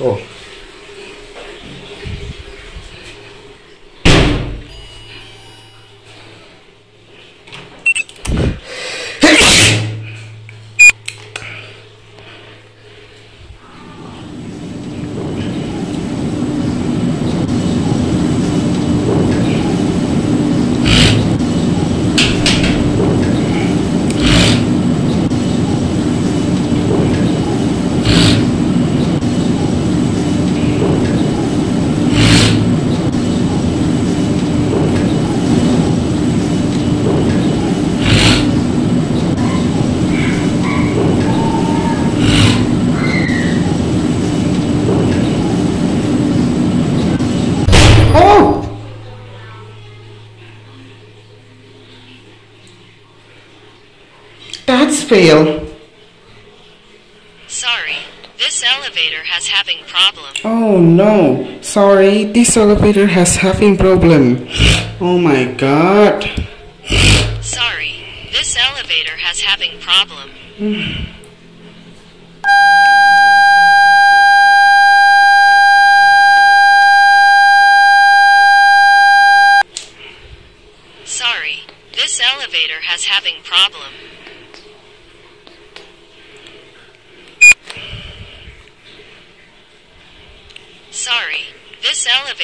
Oh. Oh! That's fail. Sorry, this elevator has having problem. Oh no, sorry, this elevator has having problem. Oh my god. Sorry, this elevator has having problem. Hmm. Sorry, this elevator has having problem. Sorry, this elevator